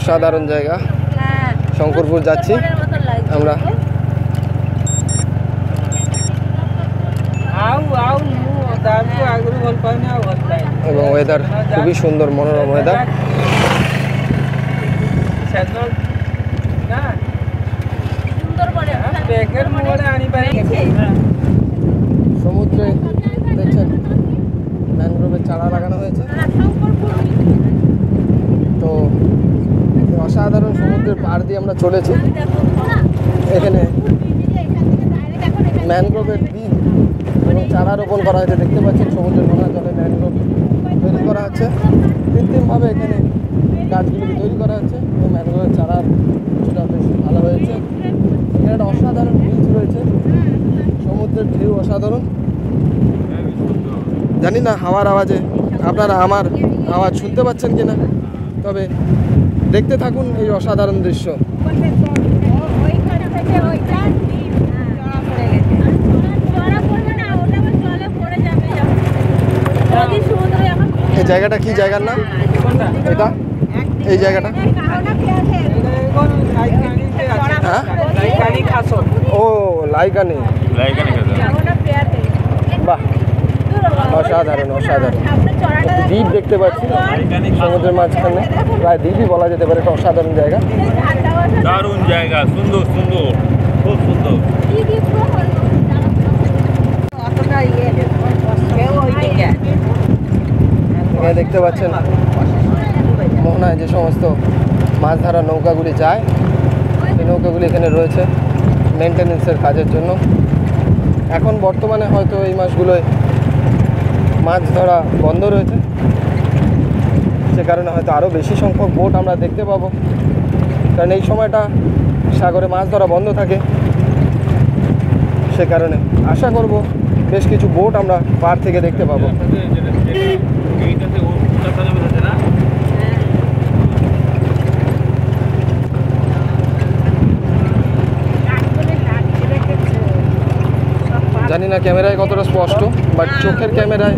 অসাধারণ জায়গা। শঙ্করপুর যাচ্ছি। আমরা। এবং ওয়েদার খুবই সুন্দর মনোরম ওয়েদার সুন্দর আমরা চলেছি। এখানে ম্যানগ্রোভের বীজ এবং চারা রোপণ করা হয়েছে। দেখতে পাচ্ছেন সমুদ্রের নোনা জলে ম্যানগ্রোভ তৈরি করা হচ্ছে। কৃত্রিমভাবে এখানে গাছগুলিকে তৈরি করা হচ্ছে। এবং ম্যানগ্রোভের চারার কিছুটা বেশ ভালো হয়েছে। এখানে একটা অসাধারণ বীজ রয়েছে। সমুদ্রের ঢেউ অসাধারণ। জানি না হাওয়ার আওয়াজে আপনারা আমার আওয়াজ শুনতে পাচ্ছেন কিনা, তবে দেখতে থাকুন এই অসাধারণ দৃশ্য। এই জায়গাটা কি জায়গার নাম? এটা? এই জায়গাটা? হ্যাঁ? লাইকানি ও লাইকানি। বাহ অসাধারণ অসাধারণ। দ্বীপ দেখতে পাচ্ছি সমুদ্রের মাঝখানে। প্রায় দ্বীপই বলা যেতে পারে একটা অসাধারণ জায়গা। দারুণ জায়গা সুন্দর সুন্দর খুব সুন্দর। দেখতে পাচ্ছেন মোহনায় যে সমস্ত মাছ ধরার নৌকাগুলি যায় এই নৌকাগুলি এখানে রয়েছে মেনটেনেন্সের কাজের জন্য। এখন বর্তমানে হয়তো এই মাসগুলোয় মাছ ধরা বন্ধ রয়েছে। সে কারণে হয়তো আরও বেশি সংখ্যক বোট আমরা দেখতে পাবো। কারণ এই সময়টা সাগরে মাছ ধরা বন্ধ থাকে। সে কারণে আশা করব বেশ কিছু বোট আমরা পার থেকে দেখতে পাবো। জানি না ক্যামেরায় কতটা স্পষ্ট বাট চোখের ক্যামেরায়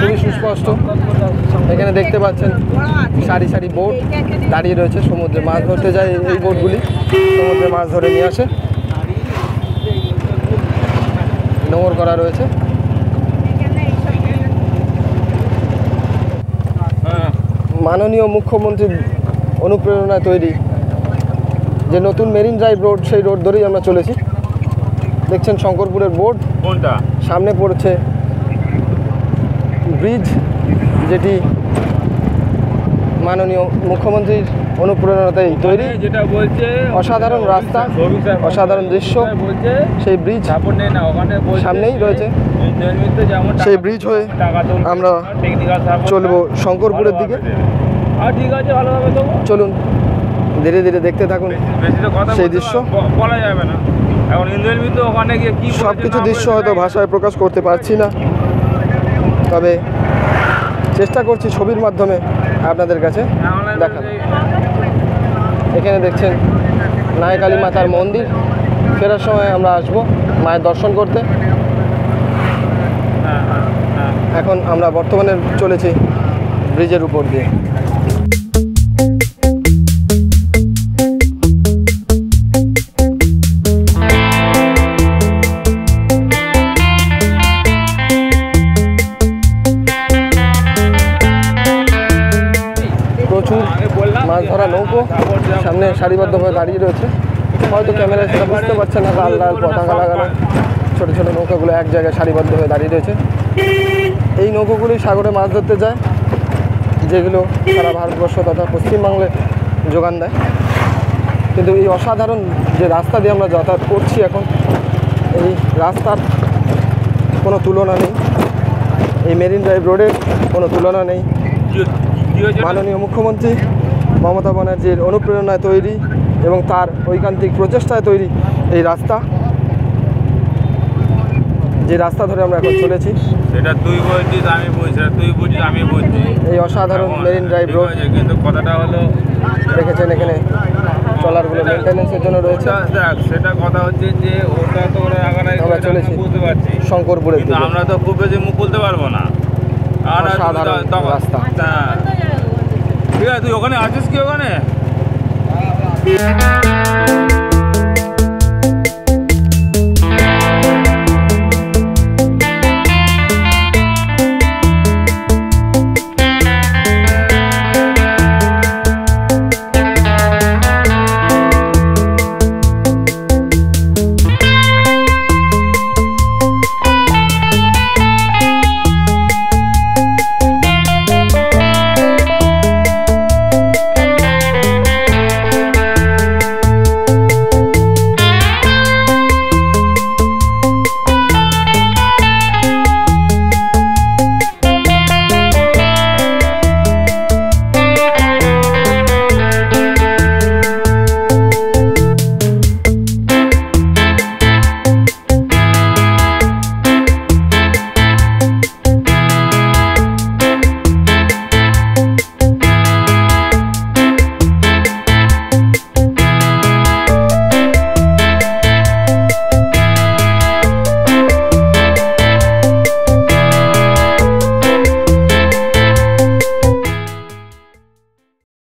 খুবই সুস্পষ্ট। এখানে দেখতে পাচ্ছেন সারি সারি বোট দাঁড়িয়ে রয়েছে, সমুদ্রে মাছ ধরতে যায় এই- বোটগুলি। সমুদ্রে মাছ ধরে নিয়ে আসে। নোংর করা রয়েছে। মাননীয় মুখ্যমন্ত্রীর অনুপ্রেরণায় তৈরি যে নতুন মেরিন ড্রাইভ রোড, সেই রোড ধরেই আমরা চলেছি। দেখছেন শঙ্করপুরের বোর্ড? কোনটা? সামনে পড়ছে ব্রিজ যেটি মাননীয় মুখ্যমন্ত্রীর অনুপ্রেরণাতেই তৈরি। যেটা বলছে অসাধারণ রাস্তা অসাধারণ দৃশ্য সেই ব্রিজ সামনেই রয়েছে। সেই ব্রিজ হয়ে আমরা চলবো শঙ্করপুরের দিকে। চলুন ধীরে ধীরে দেখতে থাকুন সেই দৃশ্য? বলা যাবে না। এখন ইন্দ্রমিত ওখানে গিয়ে কি সব কিছু দৃশ্য হয়তো ভাষায় প্রকাশ করতে পারছি না। তবে চেষ্টা করছি ছবির মাধ্যমে আপনাদের কাছে দেখানো এখানে দেখছেন নায়কালী মাতার মন্দির। ফেরার সময় আমরা আসব মায়ের দর্শন করতে। এখন আমরা বর্তমানে চলেছি ব্রিজের উপর দিয়ে। সামনে সারিবদ্ধভাবে দাঁড়িয়ে রয়েছে। হয়তো ক্যামেরায় সেটা বুঝতে পারছে না লাল লাল পতাকা লাগানো ছোটো ছোটো নৌকাগুলো এক জায়গায় সারিবদ্ধ হয়ে দাঁড়িয়ে রয়েছে। এই নৌকোগুলি সাগরে মাছ ধরতে যায় যেগুলো সারা ভারতবর্ষ তথা পশ্চিমবাংলে যোগান দেয়। কিন্তু এই অসাধারণ যে রাস্তা দিয়ে আমরা যাতায়াত করছি এখন এই রাস্তার কোনো তুলনা নেই। এই মেরিন ড্রাইভ রোডের কোনো তুলনা নেই। মাননীয় মুখ্যমন্ত্রী মমতা ব্যানার্জির অনুপ্রেরণায় তৈরি এবং তার ঐকান্তিক প্রচেষ্টায় তৈরি এই রাস্তা। যে রাস্তা ধরে আমরা এখন চলেছি। সেটা তুই বলছিস আমি বলছি তুই বুঝিস আমি বলছি এই অসাধারণ মেরিন ড্রাইভ রোড। কিন্তু কথাটা হলো দেখেছেন এখানে ট্রলারগুলো মেনটেন্যান্সের জন্য রয়েছে। দেখ সেটা কথা হচ্ছে যে ওটা তো ওরা আমরা চলেছি। বুঝতে পারছি। শঙ্করপুরের কিন্তু আমরা তো খুব বেশি মুখ খুলতে পারব না। আর অসাধারণ তখন- রাস্তা। হ্যাঁ। ठीक आहे तू योगाने आजच की योगाने